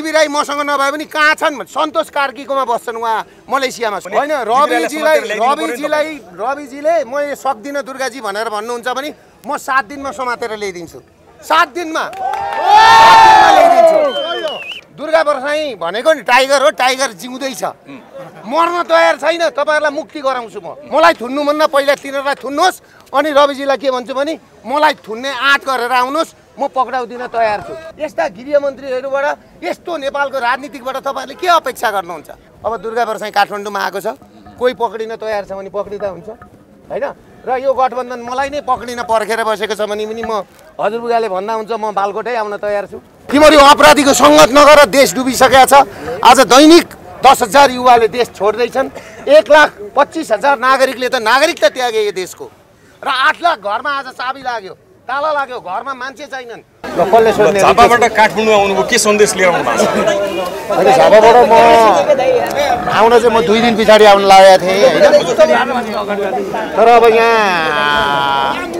TV Rai मसँग नभए पनि कहाँ छन् सन्तोष कार्कीकोमा बस्छन् उहाँ मलेसियामा। होइन रविजीलाई रविजीलाई रविजीले म सक्दिनँ दुर्गाजी भनेर भन्नुहुन्छ भने म सात दिनमा समातेर ल्याइदिन्छु। सात दिनमा। ल्याइदिन्छु। दुर्गा प्रसाई भनेको नि टाइगर हो टाइगर जिउँदैछ। मर्न तयार छैन तपाईँहरूलाई मुक्ति गराउँछु म। मलाई थुन्नुभन्दा पहिला तिनीहरूलाई थुन्नुहोस् अनि रविजीलाई के भन्छु भने मलाई थुन्ने आँट गरेर आउनुहोस् म पक्राउदिन तयार छु। यस्ता गृहमन्त्रीहरूबाट यस्तो नेपालको राजनीतिकबाट तपाईँहरूले के अपेक्षा गर्नुहुन्छ? अब दुर्गा प्रसाई काठमाडौँमा आएको छ। कोही पक्रिन तयार छ भने पक्रिँदा हुन्छ। होइन? र यो गठबन्धन मलाई नै पक्रिन पर्खेर बसेको छ भने पनि म हजुरबुगाले भन्दा हुन्छ म बालकोटै आउन तयार छु। तिमीहरू अपराधीको सङ्गत नगर देश डुबिसकेका छ। आज दैनिक दस हजार युवाले देश छोड्दैछन्। एक लाख पच्चिस हजार नागरिकले त नागरिकता त्यागे यो देशको। र आठ लाख घरमा आज चाबी लाग्यो। ताला लाग्यो घरमा मान्छे छैनन्। झापाबाट काठमाडौँ आउनुको के सन्देश लिएर आउनु भएको छ झापाबाट म आउन चाहिँ म दुई दिन पछाडि आउन लागेको थिएँ होइन? तर अब यहाँ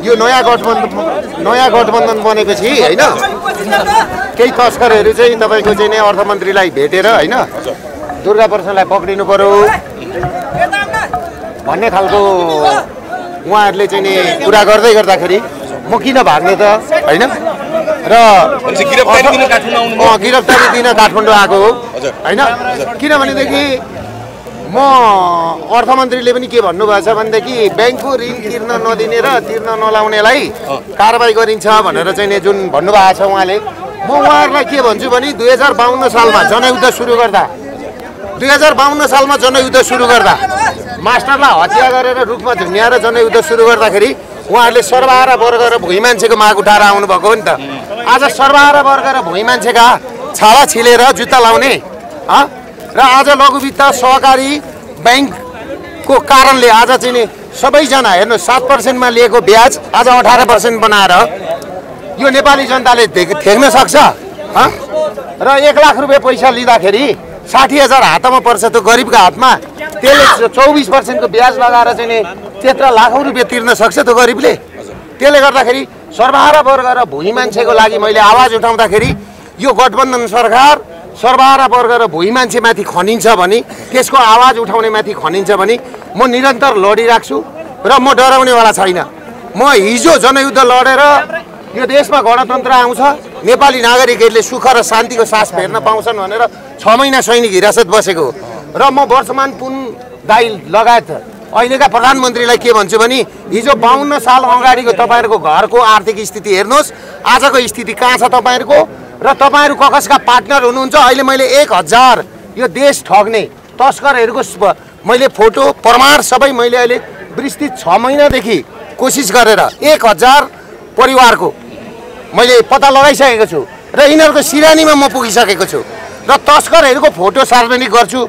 यो नयाँ गठबन्धन नयाँ गठबन्धन बनेपछि होइन? केही तस्करहरू चाहिँ तपाईँको चाहिँ नै अर्थमन्त्रीलाई भेटेर होइन? दुर्गा प्रसादलाई पक्रिनु पर्यो। भन्ने खालको उहाँहरूले चाहिँ नि कुरा गर्दै गर्दाखेरि म किन भाग्ने त? होइन? र गिरफ्तारी दिन काठमाडौँ आएको हो। होइन? किनभनेदेखि म अर्थमन्त्रीले पनि के भन्नुभएको छ भनेदेखि ब्याङ्कको ऋण तिर्न नदिने र तिर्न नलाउनेलाई कारवाही गरिन्छ भनेर चाहिँ नि जुन भन्नुभएको छ उहाँले। म उहाँहरूलाई के भन्छु भने दुई हजार बाहन्न सालमा जनयुद्ध सुरु गर्दा दुई हजार बाहन्न सालमा जनयुद्ध सुरु गर्दा मास्टरलाई हत्या गरेर रुखमा झुन्याएर जनयुद्ध सुरु गर्दाखेरि उहाँहरूले सर्वहारा वर्ग र भुइँ मान्छेको माग उठाएर आउनुभएको हो नि त आज सर्वहारा वर्ग र भुइँ मान्छेका छाला छिलेर जुत्ता लाउने? र आज लघुवित्त सहकारी ब्याङ्कको कारणले आज चाहिँ नि सबैजना हेर्नु सात पर्सेन्टमा लिएको ब्याज आज अठार पर्सेन्ट बनाएर यो नेपाली जनताले थेक्न सक्छ? र एक लाख रुपियाँ पैसा लिँदाखेरि साठी हजार हातमा पर्छ त्यो गरिबको हातमा त्यसले चौबिस पर्सेन्टको ब्याज लगाएर चाहिँ नि त्यत्र लाखौँ रुपियाँ तिर्न सक्छ त्यो गरिबले? त्यसले गर्दाखेरि सर्वहारा वर्ग र भुइँ मान्छेको लागि मैले आवाज उठाउँदाखेरि यो गठबन्धन सरकार सर्वहारा वर्ग र भुइँ मान्छेमाथि खनिन्छ भने त्यसको आवाज उठाउने माथि खनिन्छ भने म निरन्तर लडिराख्छु र म डराउनेवाला छैन। म हिजो जनयुद्ध लडेर यो देशमा गणतन्त्र आउँछ नेपाली नागरिकहरूले सुख र शान्तिको सास फेर्न पाउँछन् भनेर छ महिना सैनिक हिरासत बसेको हो। र म वर्षमान पुन दाई लगायत अहिलेका प्रधानमन्त्रीलाई के भन्छु भने हिजो बाहन्न साल अगाडिको तपाईँहरूको घरको आर्थिक स्थिति हेर्नुहोस् आजको स्थिति कहाँ छ तपाईँहरूको? र तपाईँहरू ककसका पार्टनर हुनुहुन्छ? अहिले मैले एक हजार यो देश ठग्ने तस्करहरूको मैले फोटो प्रमाण सबै मैले अहिले विस्तृत छ महिनादेखि कोसिस गरेर एक हजार परिवारको मैले पत्ता लगाइसकेको छु। र यिनीहरूको सिरानीमा म पुगिसकेको छु। र तस्करहरूको फोटो सार्वजनिक गर्छु।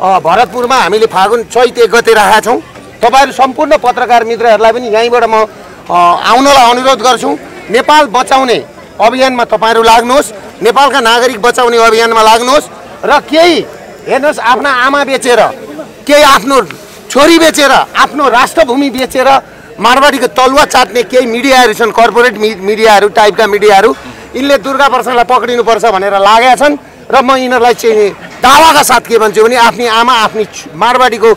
भरतपुरमा हामीले फागुन चैत एक गते राखेका छौँ। तपाईँहरू सम्पूर्ण पत्रकार मित्रहरूलाई पनि यहीँबाट म आउनलाई अनुरोध गर्छु। नेपाल बचाउने अभियानमा तपाईँहरू लाग्नुहोस्। नेपालका नागरिक बचाउने अभियानमा लाग्नुहोस्। र केही हेर्नुहोस् आफ्ना आमा बेचेर केही आफ्नो छोरी बेचेर आफ्नो राष्ट्रभूमि बेचेर मारवाडीको तलुवा चाट्ने केही मिडियाहरू छन् कर्पोरेट मि मिडियाहरू टाइपका मिडियाहरू। यिनले दुर्गा प्रसादलाई पक्रिनुपर्छ भनेर लागेका छन्। र म यिनीहरूलाई चाहिँ दावाका साथ के भन्छु भने आफ्नी आमा आफ्नी मारवाडीको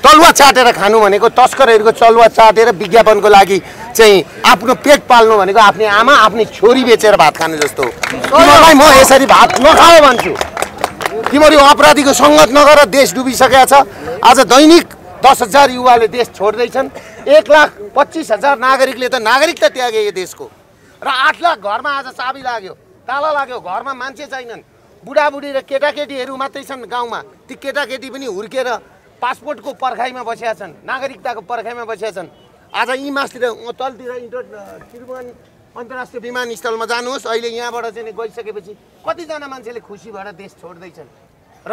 तलुवा चाटेर खानु भनेको तस्करहरूको चलुवा चाटेर विज्ञापनको लागि चाहिँ आफ्नो पेट पाल्नु भनेको आफ्नी आमा आफ्नी छोरी बेचेर भात खानु जस्तो तिमीहरूलाई म यसरी भात नखाओ भन्छु। तिमीहरू अपराधीको सङ्गत नगर देश डुबिसकेका छ। आज दैनिक दस हजार युवाले देश छोड्दैछन्। एक लाख पच्चिस हजार नागरिकले त नागरिकता त्यागे यो देशको। र आठ लाख घरमा आज चाबी लाग्यो ताला लाग्यो घरमा मान्छे छैनन्। बुढाबुढी र केटाकेटीहरू मात्रै छन् गाउँमा ती केटाकेटी पनि हुर्केर पासपोर्टको पर्खाइमा बसेका छन् नागरिकताको पर्खाइमा बसेका छन्। आज यी मासतिर तलतिर इन्टर त्रिभुवन अन्तर्राष्ट्रिय विमानस्थलमा जानुहोस्। अहिले यहाँबाट चाहिँ गइसकेपछि कतिजना मान्छेले खुसी भएर देश छोड्दैछन्। र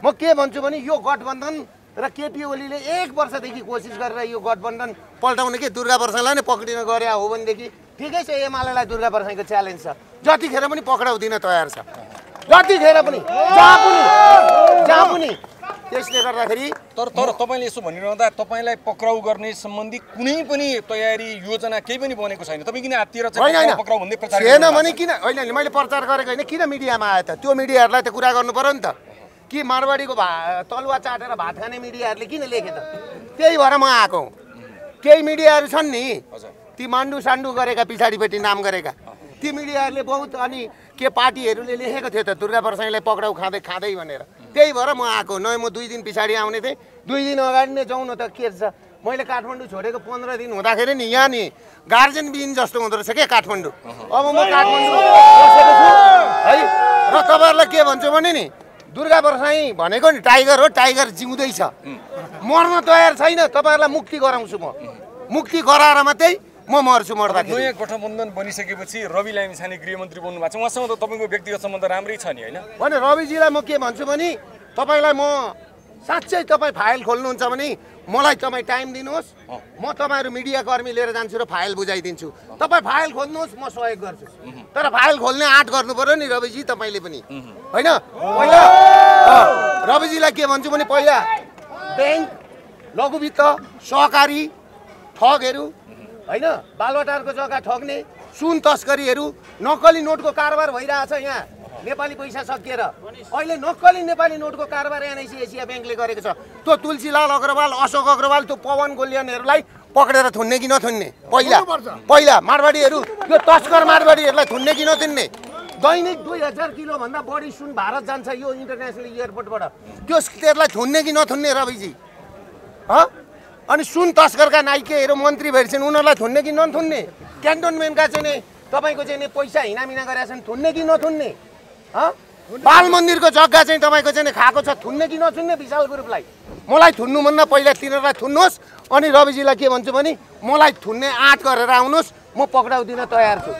म के भन्छु भने यो गठबन्धन र केपी ओलीले एक वर्षदेखि कोसिस गरेर यो गठबन्धन पल्टाउने कि दुर्गा प्रसादलाई नै पक्रिन गरे हो भनेदेखि ठिकै छ एमालेलाई दुर्गा प्रसादको च्यालेन्ज छ। जतिखेर पनि पक्राउ दिन तयार छ। जतिखेर पनि। जहाँ पनि। जहाँ पनि। त्यसले गर्दाखेरि तर तर तपाईँले यसो भनिरहँदा तपाईँलाई पक्राउ गर्ने सम्बन्धी कुनै पनि तयारी योजना केही पनि बनेको छैन। तपाईँ किन हाततिर होइन चाहिँ होइन पक्राउ भन्दै प्रचार छैन भने? किन? होइन मैले प्रचार गरेको होइन। किन मिडियामा आयो त? त्यो मिडियाहरूलाई त कुरा गर्नु पऱ्यो नि त। कि मारवाडीको भा तलुवा चाटेर भात खाने मिडियाहरूले किन लेखे त? त्यही भएर म आएको हुँ। केही मिडियाहरू छन् नि। हजुर। ती मान्डु सान्डु गरेका पछाडिपट्टि नाम गरेका। ती मिडियाहरूले बहुत अनि के पार्टीहरूले लेखेको थियो त दुर्गा प्रसाईलाई पक्राउ खाँदै खाँदै भनेर। त्यही भएर म आएको। नयाँ म दुई दिन पछाडि आउने थिएँ। दुई दिन अगाडि नै जाउँ न त के छ मैले काठमाडौँ छोडेको पन्ध्र दिन हुँदाखेरि नि यहाँ नि गार्जेन बिन जस्तो हुँदो रहेछ क्या काठमाडौँ? अब म काठमाडौँ है? र तपाईँहरूलाई के भन्छु भने नि दुर्गा प्रसाई भनेको नि टाइगर हो टाइगर जिउँदैछ। मर्न तयार छैन। तपाईँहरूलाई मुक्ति गराउँछु म। मुक्ति गराएर मात्रै म मर्छु मर्दाखेरि। नयाँ गठबन्धन बनिसकेपछि रवि लामिछाने गृहमन्त्री बन्नु भएको छ। उहाँसँग त तपाईँको व्यक्तिगत सम्बन्ध राम्रै छ नि होइन? भने रविजीलाई म के भन्छु भने तपाईँलाई म साँच्चै तपाईँ फाइल खोल्नुहुन्छ भने मलाई तपाईँ टाइम दिनुहोस्। म तपाईँहरू मिडिया कर्मी लिएर जान्छु र फाइल बुझाइदिन्छु। तपाईँ फाइल खोल्नुहोस् म सहयोग गर्छु। तर फाइल खोल्ने आँट गर्नु पऱ्यो नि रविजी तपाईँले पनि। होइन? पहिला रविजीलाई के भन्छु भने पहिला ब्याङ्क लघुवित्त सहकारी ठगहरू होइन? बालबटारको जग्गा ठग्ने सुन तस्करीहरू नक्कली नोटको कारोबार भइरहेछ यहाँ। नेपाली पैसा सकिएर। अहिले नक्कली नेपाली नोटको कारोबार एनआइसी एसिया ब्याङ्कले गरेको छ। त्यो तुलसीलाल अग्रवाल अशोक अग्रवाल त्यो पवन गोलियनहरूलाई पक्रेर थुन्ने कि नथुन्ने? पहिला। पहिला मारवाडीहरू यो तस्कर मारवाडीहरूलाई थुन्ने कि नथुन्ने? दैनिक दुई हजार किलोभन्दा बढी सुन भारत जान्छ यो इन्टरनेसनल एयरपोर्टबाट। त्यो त्यसलाई थुन्ने कि नथुन्ने रविजी? हँ? अनि सुन तस्करका नाइकेहरू मन्त्री भेट्छन् उनीहरूलाई थुन्ने कि नथुन्ने? क्यान्टोनमेन्टका चाहिँ तपाईँको चाहिँ नि पैसा हिनामिना गरेका छन् थुन्ने कि नथुन्ने? बाल मन्दिरको जग्गा चाहिँ तपाईँको चाहिँ खाएको छ थुन्ने कि नथुन्ने विशाल ग्रुपलाई? मलाई थुन्नुभन्दा पहिला तिनीहरूलाई थुन्नुहोस् अनि रविजीलाई के भन्छु भने मलाई थुन्ने आँट गरेर आउनुहोस् म पक्राउ दिन तयार छु।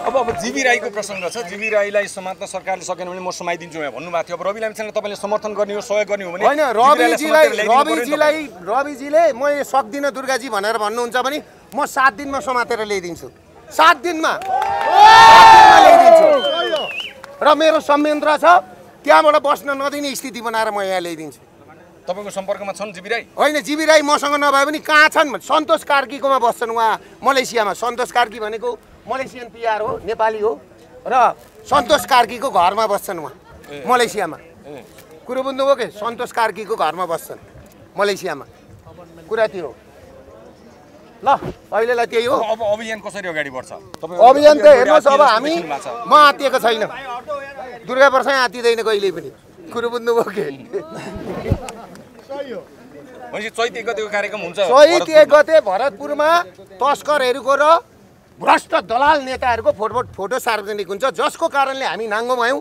अब अब जिबी राईको प्रसङ्ग छ। जिबी राईलाई समात्न सरकारले सकेन भने म समाइदिन्छु यहाँ भन्नुभएको थियो। अब रवि लामिछानेले तपाईँले समर्थन गर्ने हो सहयोग गर्ने हो भने होइन रविजीलाई रविजीलाई रविजीले म सक्दिनँ दुर्गाजी भनेर भन्नुहुन्छ भने म सात दिनमा समातेर ल्याइदिन्छु। सात दिनमा। ल्याइदिन्छु। र मेरो संयन्त्र छ त्यहाँबाट बस्न नदिने स्थिति बनाएर म यहाँ ल्याइदिन्छु। तपाईँ। तपाईँको सम्पर्कमा छन् जिबी राई? होइन जिबी राई मसँग नभए पनि कहाँ छन्? सन्तोष कार्कीकोमा बस्छन् उहाँ मलेसियामा। सन्तोष कार्की भनेको मलेसियन पिआर हो नेपाली हो र सन्तोष कार्कीको घरमा बस्छन् उहाँ मलेसियामा। कुरो बुझ्नुभयो कि? सन्तोष कार्कीको घरमा बस्छन् मलेसियामा। कुरा त्यो हो। ल अहिलेलाई त्यही हो। अब अभियान कसरी अगाडि बढ्छ? अभियान त हेर्नुहोस् अब हामी। म आत्तिएको छैन। दुर्गा वर्षै आत्तिँदैन कहिले पनि। कुरो बुझ्नुभयो कि? चैत एक गतिको कार्यक्रम हुन्छ चैत भरतपुरमा। एक गते भरतपुरमा तस्करहरूको र भ्रष्ट दलाल नेताहरूको फोटो फोटो सार्वजनिक हुन्छ जसको कारणले हामी नाङ्गो भयौँ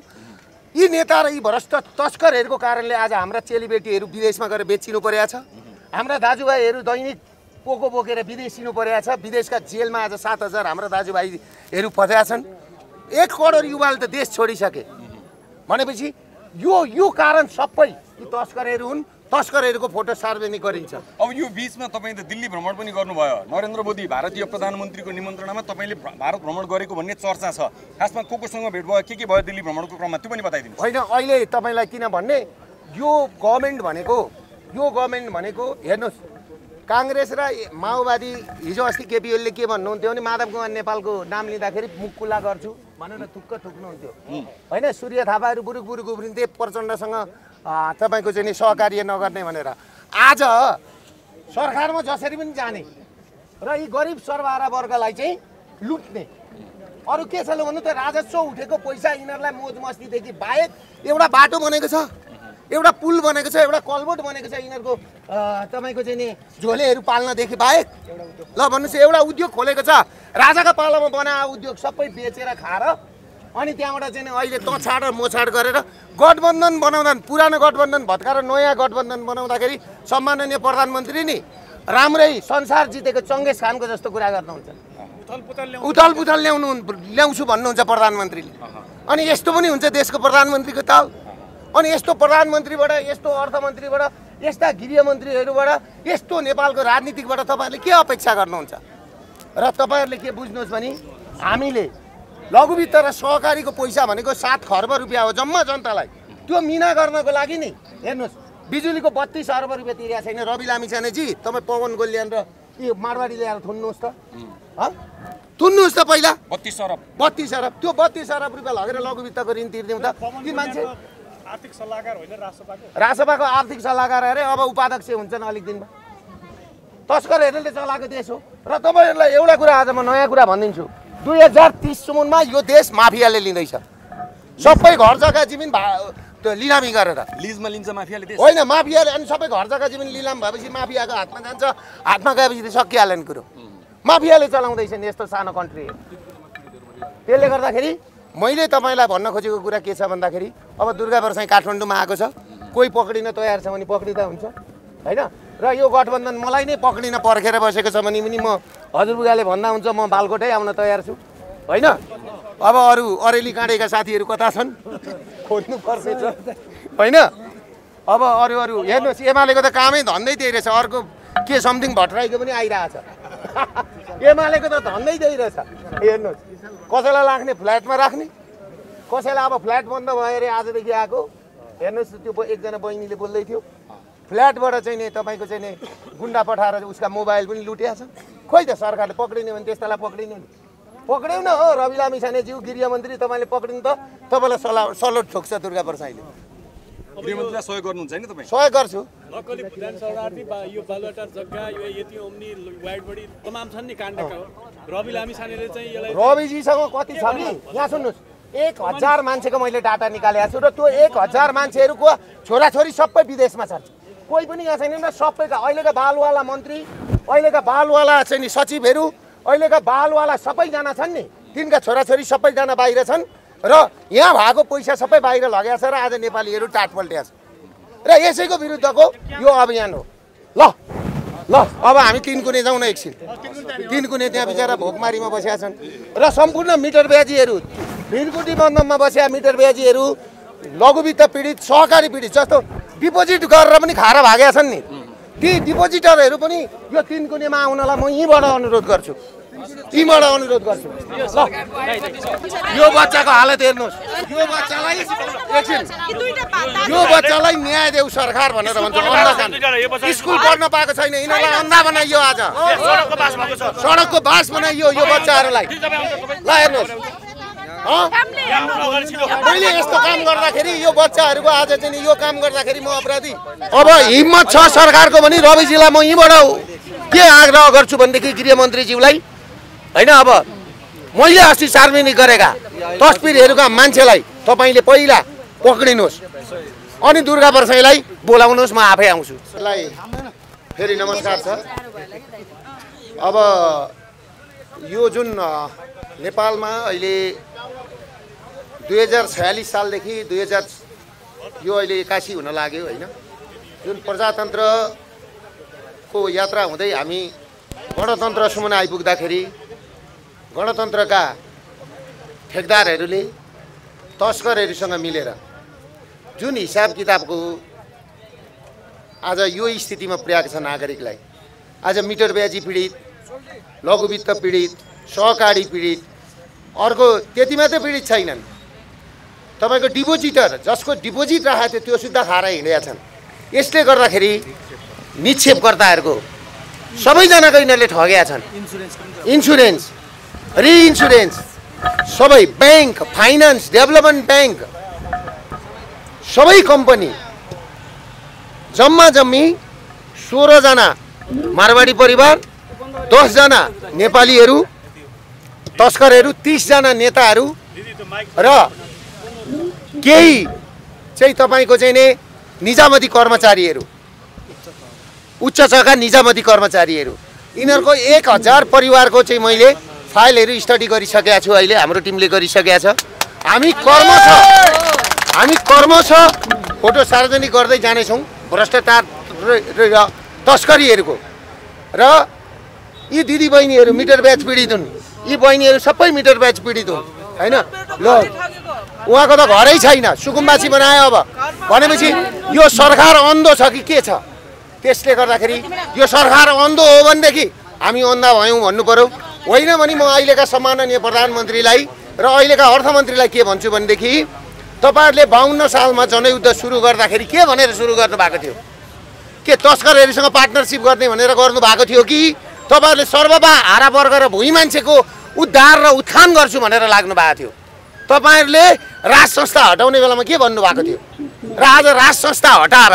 यी नेता र यी भ्रष्ट तस्करहरूको कारणले आज हाम्रा चेलीबेटीहरू विदेशमा गएर बेचिनु परेको छ। हाम्रा दाजुभाइहरू दैनिक पोको बोकेर विदेशिनु परेको छ। विदेशका जेलमा आज सात हजार हाम्रा दाजुभाइहरू फसेका छन्। एक करोड युवाले त देश छोडिसके। भनेपछि यो यो कारण सबै यी तस्करहरू हुन्। तस्करहरूको फोटो सार्वजनिक गरिन्छ। अब यो बिचमा तपाईँ त दिल्ली भ्रमण पनि गर्नुभयो। नरेन्द्र मोदी भारतीय प्रधानमन्त्रीको निमन्त्रणामा तपाईँले भ्र- भारत भ्रमण गरेको भन्ने चर्चा छ। खासमा को कोसँग भेट भयो के के भयो दिल्ली भ्रमणको क्रममा त्यो पनि बताइदिनु होइन अहिले तपाईँलाई किन भन्ने यो गभर्मेन्ट भनेको यो गभर्मेन्ट भनेको हेर्नुहोस् काङ्ग्रेस र माओवादी हिजो अस्ति केपी ओलीले के भन्नुहुन्थ्यो भने माधव कुमार नेपालको नाम लिँदाखेरि मुख खुल्ला गर्छु। भनेर थुक्क थुक्नुहुन्थ्यो। होइन सूर्य थापाहरू बुरुक बुरुक उफ्रिन्थे प्रचण्डसँग तपाईँको चाहिँ नि सहकार्य नगर्ने भनेर। आज सरकारमा जसरी पनि जाने र यी गरिब सर्वहारा वर्गलाई चाहिँ लुट्ने। अरू के छ भन्नु त राजस्व उठेको पैसा यिनीहरूलाई मोज मस्तीदेखि बाहेक एउटा बाटो बनेको छ। एउटा पुल बनेको छ एउटा कलबोट बनेको छ यिनीहरूको तपाईँको चाहिँ नि झोलेहरू पाल्नदेखि बाहेक। ल भन्नुहोस् एउटा उद्योग खोलेको छ। राजाको पालामा बनाएको उद्योग सबै बेचेर खाएर अनि त्यहाँबाट चाहिँ नि अहिले तछाड र मोछाड गरेर गठबन्धन बनाउँदा पुरानो गठबन्धन भत्काएर नयाँ गठबन्धन बनाउँदाखेरि सम्माननीय प्रधानमन्त्री नि राम्रै संसार जितेको चङ्गेज खानको जस्तो कुरा गर्नुहुन्छ। उथल पुथल ल्याउनु ल्याउँछु भन्नुहुन्छ प्रधानमन्त्रीले। अनि यस्तो पनि हुन्छ देशको प्रधानमन्त्रीको ताल। अनि यस्तो प्रधानमन्त्रीबाट यस्तो अर्थमन्त्रीबाट यस्ता गृहमन्त्रीहरूबाट यस्तो नेपालको राजनीतिकबाट तपाईँहरूले के अपेक्षा गर्नुहुन्छ? र तपाईँहरूले के बुझ्नुहोस् भने हामीले लघुवित्त र सहकारीको पैसा भनेको सात खर्ब रुपियाँ हो जम्मा जनतालाई। त्यो मिना गर्नको लागि नि हेर्नुहोस् बिजुलीको बत्तिस अर्ब रुपियाँ तिरेको छैन। रवि लामिछानेजी तपाईँ पवन गोल्यान र यो मारवाडी ल्याएर थुन्नुहोस् त। हँ? थुन्नुहोस् त पहिला। बत्तिस अरब बत्तिस अरब त्यो बत्तिस अरब रुपियाँ लगेर लघुवित्तको ऋण तिर्दिउँ त। ती मान्छे आर्थिक सल्लाहकार होइन राजसभाको? आर्थिक सल्लाहकार अरे अब उपाध्यक्ष हुन्छन् अलिक दिनमा। तस्करहरूले चलाएको देश हो। र तपाईँहरूलाई एउटा कुरा आज म नयाँ कुरा भनिदिन्छु। दुई हजार तिससम्ममा यो देश माफियाले लिँदैछ। सबै घर जग्गा जमिन भा त्यो लिलामी गरेर। लिजमा लिन्छ माफियाले देश। होइन माफियाले अनि सबै घर जग्गा जमिन लिलाम भएपछि माफियाको हातमा जान्छ। हातमा गएपछि त सकिहाल्यो नि कुरो। माफियाले चलाउँदैछ नि यस्तो सानो कन्ट्री। त्यसले गर्दाखेरि मैले तपाईँलाई भन्न खोजेको कुरा के छ भन्दाखेरि अब दुर्गा वर्षै काठमाडौँमा आएको छ। कोही पक्रिन तयार छ भने पक्रिँदा हुन्छ। होइन? र यो गठबन्धन मलाई नै पक्रिन पर्खेर बसेको छ भने पनि म हजुरबुगाले भन्दा हुन्छ म बालकोटै आउन तयार छु। होइन? अब अरू अरेली काँडेका साथीहरू कता छन्? खोज्नु पर्छ होइन? अब अरू अरू हेर्नुहोस् एमालेको त कामै धन्दै त्यही रहेछ अर्को के समथिङ भट्टराईको पनि आइरहेछ। एमालेको त धन्दै त्यही रहेछ हेर्नुहोस्। कसैलाई लाग्ने फ्ल्याटमा राख्ने? कसैलाई अब फ्ल्याट बन्द भयो अरे आजदेखि आएको? हेर्नुहोस् त्यो एकजना बहिनीले बोल्दै थियो। फ्ल्याटबाट चाहिँ नि तपाईँको चाहिँ नि गुन्डा पठाएर उसका मोबाइल पनि लुटिया छ। खोइ त सरकारले पक्रिने भने त्यस्तालाई पक्रिने नि। पक्रिउ न हो रवि लामिछानेज्यू गृहमन्त्री तपाईँले पक्रिनु त। तपाईँलाई सल्लाह सलोट ठोक्छ दुर्गा प्रसाईले। सहयोग गर्नुहुन्छ होइन तपाईँ? सहयोग गर्छु। नक्कली यो बालुवाटार जग्गा यो यति ओम्नी तमाम छन् नि काण्डका रविजीसँग कति छ नि? यहाँ सुन्नुहोस्। एक हजार मान्छेको मैले डाटा निकालेको छु र त्यो एक हजार मान्छेहरूको छोराछोरी सबै विदेशमा छन् कोही पनि यहाँ छैन सबैका अहिलेका बालवाला मन्त्री अहिलेका बालवाला चाहिँ नि सचिवहरू अहिलेका बालवाला सबैजना छन् नि। तिनका छोराछोरी सबैजना बाहिर छन् र यहाँ भएको पैसा सबै बाहिर लगेको छ र आज नेपालीहरू टाट छ र यसैको विरुद्धको यो अभियान हो। ल। ल अब हामी तिन कुने जाउँ न एकछिन। तिन कुने त्यहाँ बिचरा भोकमारीमा बसेका छन्। र सम्पूर्ण मिटर ब्याजीहरू भिरकुटी बन्दममा बसेका मिटर ब्याजीहरू लघुवित्त पीडित सहकारी पीडित जस्तो डिपोजिट गरेर पनि खाएर भागेका छन् नि। ती डिपोजिटरहरू पनि यो तिन कुनेमा आउनलाई म यहीँबाट अनुरोध गर्छु। यहीँबाट अनुरोध गर्छु। ल यो बच्चाको हालत हेर्नुहोस्। यो बच्चालाई एकछिन। यो बच्चालाई न्याय देऊ सरकार भनेर भन्छ अन्धा छन्। स्कुल पढ्न पाएको छैन यिनीहरूलाई अन्धा बनाइयो आज। सडकको बास बनाइयो यो बच्चाहरूलाई। ल हेर्नुहोस्? मैले यस्तो काम गर्दाखेरि यो बच्चाहरूको आज चाहिँ नि यो काम गर्दाखेरि म अपराधी। अब हिम्मत छ सरकारको भने रविजीलाई म यहीँबाट के आग्रह गर्छु भनेदेखि गृहमन्त्रीज्यूलाई होइन अब मैले अस्ति सार्वजनिक गरेका तस्बिरहरूका मान्छेलाई तपाईँले पहिला पक्रिनुहोस्। अनि दुर्गा वर्षैलाई बोलाउनुहोस् म आफै आउँछु। फेरि नमस्कार छ। अब यो जुन नेपालमा अहिले दुई हजार छयालिस सालदेखि दुई हजार यो अहिले एकासी हुन लाग्यो होइन? जुन प्रजातन्त्रको यात्रा हुँदै हामी गणतन्त्रसम्म आइपुग्दाखेरि गणतन्त्रका ठेकदारहरूले तस्करहरूसँग मिलेर जुन हिसाब किताबको आज यो स्थितिमा पुर्याएको छ नागरिकलाई आज मिटर ब्याजी पीडित लघुवित्त पीडित सहकारी पीडित अर्को त्यति मात्रै पीडित छैनन्। तपाईँको डिपोजिटर जसको डिपोजिट राखेको थियो त्यो सुद्धा खाएर हिँडेका छन्। यसले गर्दाखेरि निक्षेपकर्ताहरूको सबैजनाको यिनीहरूले ठगेका छन्। इन्सुरेन्स रिइन्सुरेन्स सबै ब्याङ्क फाइनेन्स डेभलपमेन्ट ब्याङ्क सबै कम्पनी जम्मा जम्मी सोह्रजना मारवाडी परिवार दसजना नेपालीहरू तस्करहरू तिसजना नेताहरू र केही चाहिँ तपाईँको चाहिँ नि निजामती कर्मचारीहरू उच्च छका निजामती कर्मचारीहरू। यिनीहरूको एक हजार परिवारको चाहिँ मैले फाइलहरू स्टडी गरिसकेका छु अहिले हाम्रो टिमले गरिसकेका छ। हामी कर्म छ। हामी कर्म छ। फोटो सार्वजनिक गर्दै जानेछौँ भ्रष्टाचार र- तस्करीहरूको। र यी दिदीबहिनीहरू मिटर ब्याच पीडित हुन्। यी बहिनीहरू सबै मिटर ब्याच पीडित हुन्। होइन? ल उहाँको त घरै छैन। सुकुम्बासी बनायो अब। भनेपछि यो सरकार अन्धो छ कि के छ? त्यसले गर्दाखेरि यो सरकार अन्धो हो भनेदेखि हामी अन्धा भयौँ भन्नु पऱ्यो होइन भने म अहिलेका सम्माननीय प्रधानमन्त्रीलाई र अहिलेका अर्थमन्त्रीलाई के भन्छु भनेदेखि तपाईँहरूले बाहन्न सालमा जनयुद्ध सुरु गर्दाखेरि के भनेर सुरु गर्नु भएको थियो? के तस्करहरूसँग पार्टनरसिप गर्ने भनेर गर्नु भएको थियो कि तपाईँहरूले सर्वभा हारा वर्ग र भुइँ मान्छेको उद्धार र उत्थान गर्छु भनेर लाग्नु भएको थियो? तपाईँहरूले राज संस्था हटाउने बेलामा के भन्नुभएको थियो? र आज राज संस्था हटाएर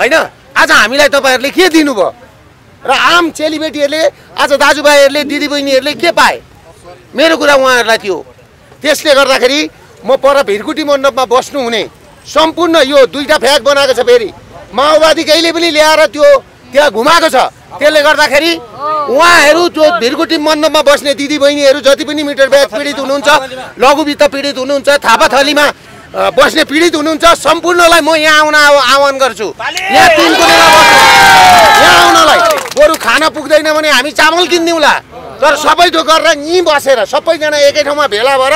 होइन? आज हामीलाई तपाईँहरूले के दिनुभयो? र आम चेलीबेटीहरूले आज दाजुभाइहरूले दिदीबहिनीहरूले के पाए? मेरो कुरा उहाँहरूलाई थियो। त्यसले गर्दाखेरि म पर भिरकुटी मण्डपमा बस्नु हुने सम्पूर्ण यो दुईवटा फ्याग बनाएको छ फेरि। माओवादी कहिले पनि ल्याएर त्यो त्यहाँ घुमाएको छ। त्यसले गर्दाखेरि उहाँहरू त्यो भिरकुटी मण्डपमा बस्ने दिदीबहिनीहरू जति पनि मिटर ब्याग पीडित हुनुहुन्छ लघुवित्त पीडित हुनुहुन्छ थापाथलीमा बस्ने पीडित हुनुहुन्छ सम्पूर्णलाई म यहाँ आउन आह्वान गर्छु। यहाँ तिन यहाँ आउनलाई। बरु खाना पुग्दैन भने हामी चामल किनिदिउँला। तर सबै थोक गरेर यहीँ बसेर सबैजना एकै ठाउँमा भेला भएर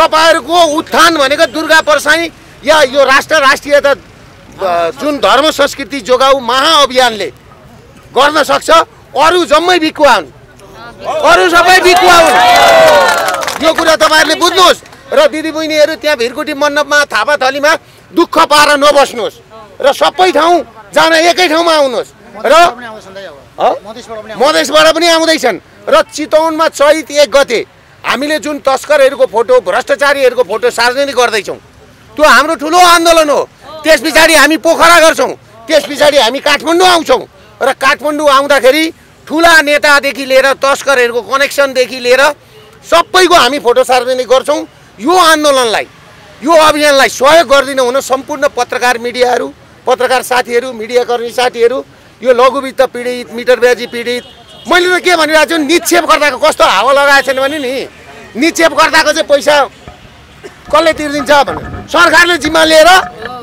तपाईँहरूको उत्थान भनेको दुर्गा पर्साई या यो राष्ट्र राष्ट्रियता जुन धर्म संस्कृति जोगाउ महाअभियानले गर्न सक्छ अरू जम्मै बिकुवा हुन्। अरू सबै बिकुवा हुन्। यो कुरा तपाईँहरूले बुझ्नुहोस्। र दिदीबहिनीहरू त्यहाँ भिरकुटी मण्डपमा थापाथलीमा दुःख पाएर नबस्नुहोस्। र सबै ठाउँ जान एकै ठाउँमा आउनुहोस्। र? मधेसबाट पनि आउँदैछन्। र चितवनमा चैत एक गते हामीले जुन तस्करहरूको फोटो भ्रष्टाचारीहरूको फोटो सार्वजनिक गर्दैछौँ त्यो हाम्रो ठुलो आन्दोलन हो। त्यस पछाडि हामी पोखरा गर्छौँ। त्यस पछाडि हामी काठमाडौँ आउँछौँ। र काठमाडौँ आउँदाखेरि ठुला नेतादेखि लिएर तस्करहरूको कनेक्सनदेखि लिएर सबैको हामी फोटो सार्वजनिक गर्छौँ। यो आन्दोलनलाई यो अभियानलाई सहयोग गरिदिनु हुन सम्पूर्ण पत्रकार मिडियाहरू पत्रकार साथीहरू मिडियाकर्मी साथीहरू यो लघुवित्त पीडित मिटर ब्याजी पीडित मैले त के भनिरहेको छु निक्षेपकर्ताको कस्तो हावा लगाएको छैन भने नि निक्षेपकर्ताको चाहिँ पैसा कसले तिर्दिन्छ भनेर। सरकारले जिम्मा लिएर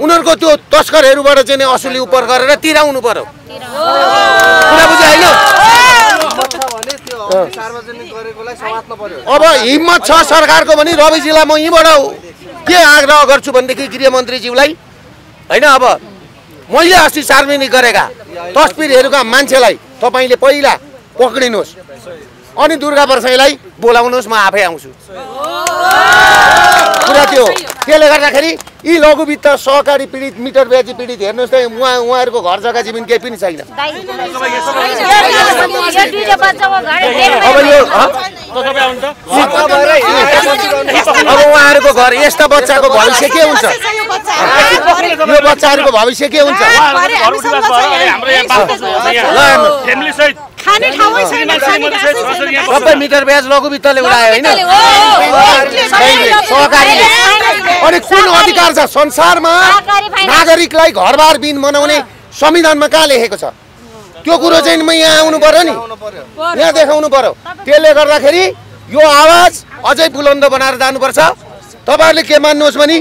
उनीहरूको त्यो तस्करहरूबाट चाहिँ असुली उप गरेर तिराउनु पर्यो। कुरा बुझ्यो होइन? अब हिम्मत छ सरकारको भने रविजीलाई म यहीँबाट के आग्रह गर्छु भनेदेखि गृहमन्त्रीज्यूलाई होइन अब मैले अस्ति सार्वजनिक गरेका तस्बिरहरूका मान्छेलाई तपाईँले पहिला पक्रिनुहोस् अनि दुर्गा वर्षैलाई बोलाउनुहोस् म आफै आउँछु। कुरा त्यो। त्यसले गर्दाखेरि यी लघुवित्त सहकारी पीडित मिटर ब्याजी पीडित हेर्नुहोस् त उहाँ उहाँहरूको घर जग्गा जमिन केही पनि छैन। अब यो ह? अब उहाँहरूको घर यस्ता बच्चाको भविष्य के हुन्छ? यो बच्चाहरूको भविष्य के हुन्छ। सबै मिटर ब्याज लघुवित्तले उडायो होइन? सहकारीले। अनि कुन अधिकार छ? संसारमा नागरिकलाई घरबार बिन बनाउने संविधानमा कहाँ लेखेको छ? त्यो कुरो चाहिँ म यहाँ आउनु पर्यो नि। यहाँ देखाउनु पर्यो। त्यसले गर्दाखेरि यो आवाज अझै बुलन्द बनाएर जानुपर्छ। तपाईँहरूले के मान्नुहोस् भने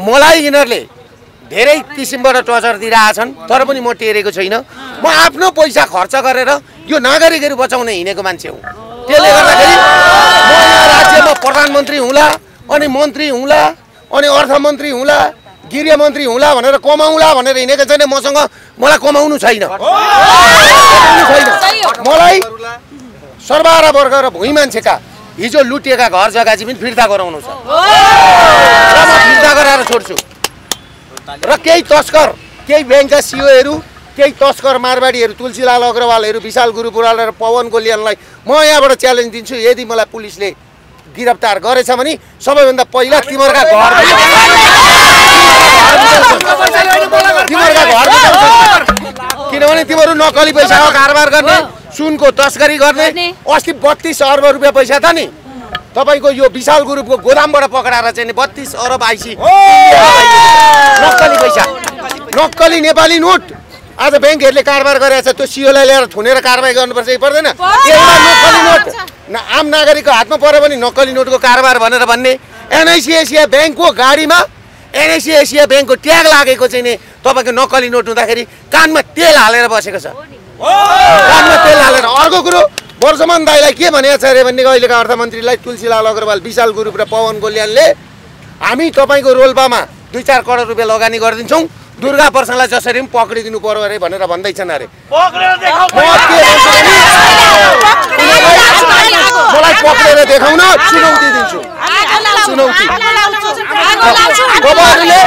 मलाई यिनीहरूले धेरै किसिमबाट टर्चर दिइरहेछन् तर पनि म टेरेको छैन। म आफ्नो पैसा खर्च गरेर यो नागरिकहरू बचाउन हिँडेको मान्छे हुँ। त्यसले गर्दाखेरि म यहाँ राज्यमा प्रधानमन्त्री हुँला अनि मन्त्री हुँला अनि अर्थमन्त्री हुँला गृहमन्त्री हुँला भनेर कमाउँला भनेर हिँडेको छैन मसँग मलाई कमाउनु छैन। मलाई सर्वहारा वर्ग र भुइँ मान्छेका हिजो लुटिएका घर जग्गा चाहिँ पनि फिर्ता गराउनु छ। र म फिर्ता गराएर छोड्छु। र केही तस्कर केही ब्याङ्कका सिओहरू केही तस्कर मारवाडीहरू तुलसीलाल अग्रवालहरू विशाल गुरु पुराल र पवन गोलियानलाई म यहाँबाट च्यालेन्ज दिन्छु। यदि मलाई पुलिसले गिरफ्तार गरेछ भने सबैभन्दा पहिला तिमीहरूका घर तिमीहरूका घर बुझाउँछ। किनभने तिमीहरू नक्कली पैसाको कारोबार गर्ने सुनको तस्करी गर्ने अस्ति बत्तिस अर्ब रुपियाँ पैसा त नि। तपाईँको यो विशाल ग्रुपको गोदामबाट पक्राएर चाहिँ नि बत्तिस अरब आइसी। नक्कली पैसा। नक्कली नेपाली नोट। आज ब्याङ्कहरूले कारोबार गरेको छ त्यो सिओलाई ल्याएर थुनेर कारवाही गर्नुपर्छ कि पर्दैन। एउटा नक्कली नोट न आम नागरिकको हातमा पऱ्यो भने नक्कली नोटको कारोबार भनेर भन्ने। एनआइसी एसिया ब्याङ्कको गाडीमा एनआइसी एसिया ब्याङ्कको ट्याग लागेको चाहिँ नि तपाईँको नक्कली नोट हुँदाखेरि कानमा तेल हालेर बसेको छ। कानमा तेल हालेर। अर्को कुरो वर्षमान दाईलाई के भनेको छ अरे अहिलेका अर्थमन्त्रीलाई तुलसीलाल अग्रवाल विशाल गुरुप र पवन गोल्यानले हामी तपाईँको रोल्पामा दुई चार करोड रुपियाँ लगानी गरिदिन्छौँ। दुर्गा पर्सनलाई जसरी पनि पक्रिदिनु पर्यो अरे भनेर भन्दैछन् अरे। मलाई पक्रेर देखाउन चुनौती दिन्छु। चुनौती। तपाईँहरूले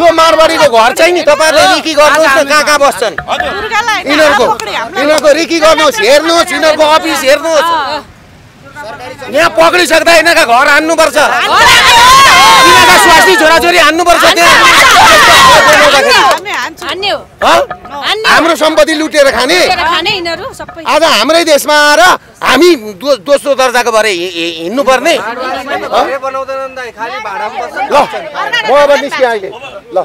यो मारवाडीको घर चाहिँ नि तपाईँहरूले रिकी गर्नुहोस् न कहाँ कहाँ बस्छन्? यिनीहरूको यिनीहरूको रिकी गर्नुहोस्। हेर्नुहोस्। यिनीहरूको अफिस हेर्नुहोस्। यहाँ पक्रिसक्दा यिनीहरूका घर हान्नुपर्छ। यिनीहरूका स्वास्नी छोराछोरी हान्नुपर्छ हाम्रो सम्पत्ति लुटेर खाने। खाने यिनीहरू सबै। आज हाम्रै देशमा आएर हामी दोस्रो दर्जाको भएर हिँड्नुपर्ने? ल म अब निस्केँ अहिले। ल।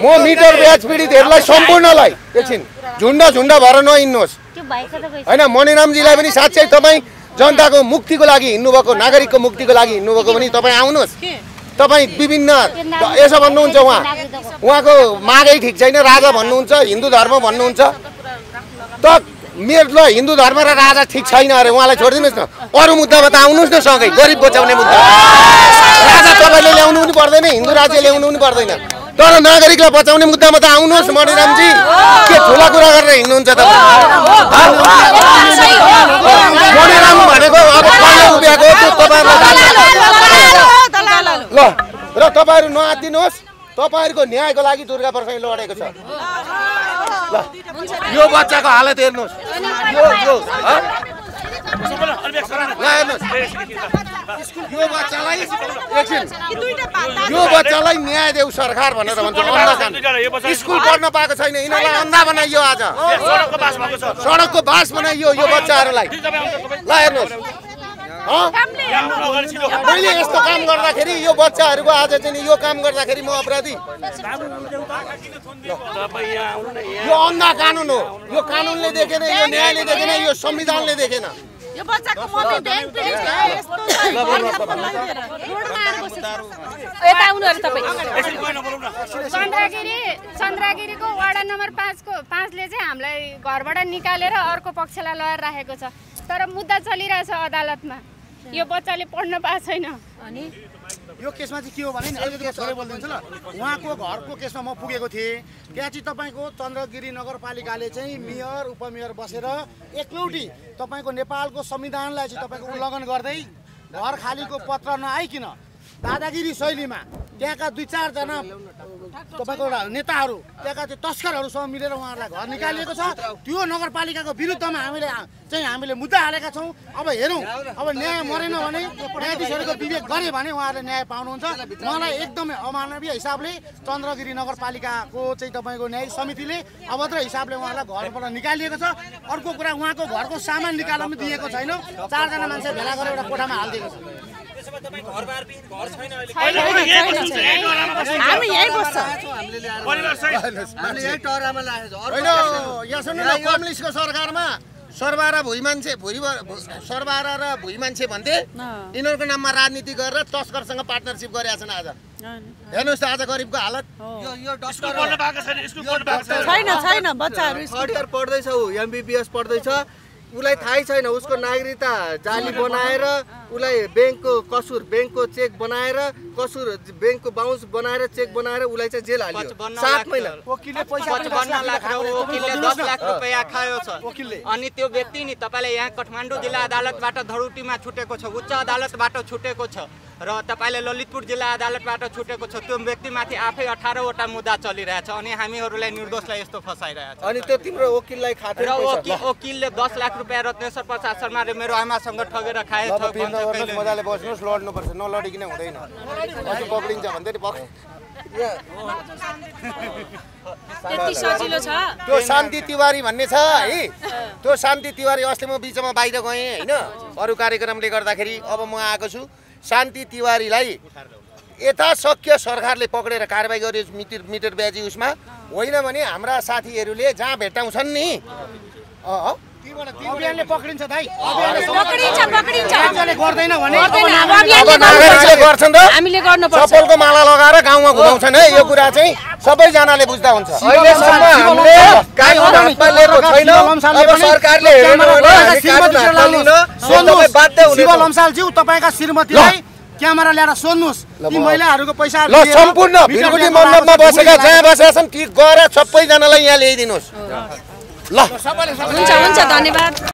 म मिटर ब्याज पीडितहरूलाई सम्पूर्णलाई। एकछिन झुन्ड झुन्ड भएर नहिँड्नुहोस्। होइन मणिरामजीलाई पनि साँच्चै तपाईँ जनताको मुक्तिको लागि हिँड्नुभएको नागरिकको मुक्तिको लागि हिँड्नुभएको पनि तपाईँ आउनुहोस्। तपाईँ विभिन्न यसो भन्नुहुन्छ उहाँ। उहाँको मागै ठिक छैन राजा भन्नुहुन्छ हिन्दू धर्म भन्नुहुन्छ। त मेरो ल हिन्दू धर्म र राजा ठिक छैन अरे उहाँलाई छोडिदिनुहोस् न। अरू मुद्दामा त आउनुहोस् न सँगै गरिब बचाउने मुद्दा। राजा तपाईँले ल्याउनु पनि पर्दैन हिन्दू राज्य ल्याउनु पनि पर्दैन। तर नागरिकलाई बचाउने मुद्दामा त आउनुहोस् मणिरामजी के ठुला कुरा गरेर हिँड्नुहुन्छ तपाईँ मणिराम भनेको अब उभिएको त्यो। ल र तपाईँहरू नआत्तिनुहोस् तपाईँहरूको न्यायको लागि दुर्गा प्रसाई लडेको छ। यो बच्चाको हालत हेर्नुहोस्। यो बच्चालाई एकछिन यो बच्चालाई न्याय देऊ सरकार भनेर भन्छ अन्धा। स्कुल पढ्न पाएको छैन यिनीहरूलाई अन्धा बनाइयो आज। सडकको बास बनाइयो यो बच्चाहरूलाई। ल हेर्नुहोस्? मैले यस्तो काम गर्दाखेरि यो बच्चाहरूको आज चाहिँ नि यो काम गर्दाखेरि म अपराधी। यो अन्धा कानुन हो। यो कानुनले देखेन यो न्यायले देखेन यो संविधानले देखेन। यता चन्द्रगिरी चन्द्रगिरीको वडा नम्बर पाँचको पाँचले चाहिँ हामीलाई घरबाट निकालेर अर्को पक्षलाई लगेर राखेको छ। तर मुद्दा चलिरहेछ अदालतमा। यो बच्चाले पढ्न पाएको छैन। अनि यो केसमा चाहिँ के हो भने अलिकति छोरै बोलिदिन्छु ल। उहाँको घरको केसमा म पुगेको थिएँ। त्यहाँ चाहिँ तपाईँको चन्द्रगिरी नगरपालिकाले चाहिँ मेयर उपमेयर बसेर एकलौटी तपाईँको नेपालको संविधानलाई चाहिँ तपाईँको उल्लङ्घन गर्दै घर खालीको पत्र नआइकन दादागिरी शैलीमा त्यहाँका दुई चारजना तपाईँको एउटा नेताहरू त्यहाँका त्यो तस्करहरूसँग मिलेर उहाँहरूलाई घर निकालिएको छ। त्यो नगरपालिकाको विरुद्धमा हामीले चाहिँ हामीले मुद्दा हालेका छौँ। अब हेरौँ अब न्याय मरेन भने न्यायाधीशहरूको विवेक गरे भने उहाँहरूले न्याय पाउनुहुन्छ। उहाँलाई एकदमै अमानवीय हिसाबले चन्द्रगिरी नगरपालिकाको चाहिँ तपाईँको न्याय समितिले अभद्र हिसाबले उहाँलाई घरबाट निकालिएको छ। अर्को कुरा उहाँको घरको सामान निकाल्न पनि दिएको छैन। चारजना मान्छे भेला गरेर एउटा कोठामा हालिदिएको छ। कम्युनिस्टको सरकारमा सरबारा भुइँ मान्छे भुइँ सरबारा र भुइँ मान्छे भन्थे यिनीहरूको नाममा राजनीति गरेर तस्करसँग पार्टनरसिप गरेका छन् आज। हेर्नुहोस् त आज गरिबको हालत। छैन छैन। बच्चाहरू पढ्दैछ ऊ एमबिबिएस पढ्दैछ। उसलाई थाहै छैन उसको नागरिकता जाली बनाएर उसलाई ब्याङ्कको कसुर ब्याङ्कको चेक बनाएर कसुर ब्याङ्कको बााउन्स बनाएर चेक बनाएर उसलाई चाहिँ जेल हाल्यो। सात महिना। वकिलले पैसा पनि पचपन्न लाख र वकिलले दस लाख रुपियाँ खायो छ। वकिलले। अनि त्यो व्यक्ति नि तपाईँले यहाँ काठमाडौँ जिल्ला अदालतबाट धरुटीमा छुटेको छ। उच्च अदालतबाट छुटेको छ। र तपाईँले ललितपुर जिल्ला अदालतबाट छुटेको छ त्यो व्यक्तिमाथि आफै अठारवटा मुद्दा चलिरहेछ अनि हामीहरूलाई निर्दोषलाई यस्तो फसाइरहेछ। अनि त्यो तिम्रो वकिललाई खाते र वकिल वकिलले दस लाख रुपियाँ रत्नेश्वर प्रसाद शर्मा र मेरो आमासँग ठगेर खाएछ। मजाले बस्नुहोस् लड्नुपर्छ नलडिकन हुँदैन। पक्रिन्छ भन्दै त्यो शान्ति तिवारी भन्ने छ है? त्यो शान्ति तिवारी अस्ति म बिचमा बाहिर गएँ होइन? अरू कार्यक्रमले गर्दाखेरि अब म आएको छु। शान्ति तिवारीलाई यथाशक्य सरकारले पक्रेर कारवाही गर्यो मिटर मिटर ब्याजी उसमा होइन भने हाम्रा साथीहरूले जहाँ भेट्टाउँछन् नि। अभियानले पक्रिन्छ दाइ गर्दैन। भने। गर्छन् त हामीले गर्नुपर्छ। चप्पलको माला लगाएर गाउँमा घुमाउँछन् है? यो कुरा चाहिँ सबैजनाले बुझ्दा हुन्छ। अहिलेसम्म हामीले कानुन हातमा लिएको छैन। अब सरकारले हेरेन भने हामी कानुन हातमा लिन तपाईँ बाध्य शिव हुनेछौँ लम्सालज्यू तपाईँका श्रीमतीलाई क्यामेरा ल्याएर सोध्नुहोस्। ती महिलाहरूको पैसा ल सम्पूर्ण भिरगुटी मण्डपमा बसेका जहाँ बसेका छन् ती गएर सबैजनालाई यहाँ ल्याइदिनुहोस्। ल। हुन्छ हुन्छ धन्यवाद।